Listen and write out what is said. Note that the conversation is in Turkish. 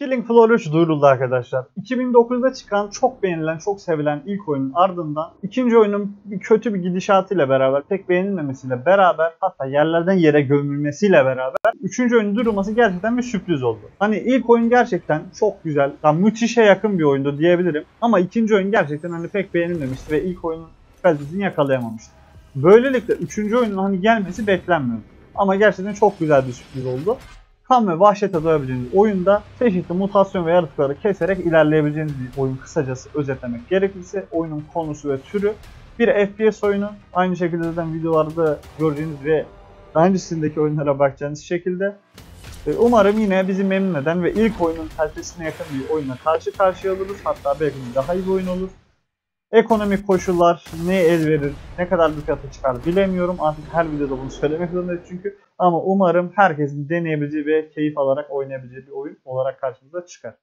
Killing Floor 3 duyuruldu arkadaşlar. 2009'da çıkan çok beğenilen, çok sevilen ilk oyunun ardından ikinci oyunun bir kötü bir gidişatıyla beraber, pek beğenilmemesiyle beraber hatta yerlerden yere gömülmesiyle beraber üçüncü oyunun duyurulması gerçekten bir sürpriz oldu. Hani ilk oyun gerçekten çok güzel, yani müthişe yakın bir oyundu diyebilirim. Ama ikinci oyun gerçekten hani pek beğenilmemişti ve ilk oyunun kalitesini yakalayamamıştı. Böylelikle üçüncü oyunun hani gelmesi beklenmiyordu. Ama gerçekten çok güzel bir sürpriz oldu kan ve vahşete doyabileceğiniz oyunda çeşitli mutasyon ve yaratıkları keserek ilerleyebileceğiniz bir oyun kısacası özetlemek gerekirse oyunun konusu ve türü bir FPS oyunu. Aynı şekilde zaten videolarda gördüğünüz ve daha öncesindeki oyunlara bakacağınız şekilde. Umarım yine bizi memnun eden ve ilk oyunun kalitesine yakın bir oyunla karşı karşıya oluruz. Hatta belki daha iyi bir oyun olur. Ekonomik koşullar ne el verir, ne kadar bir fiyata çıkar bilemiyorum. Artık her videoda bunu söylemek zorundayız çünkü. Ama umarım herkesin deneyebileceği ve keyif alarak oynayabileceği bir oyun olarak karşımıza çıkar.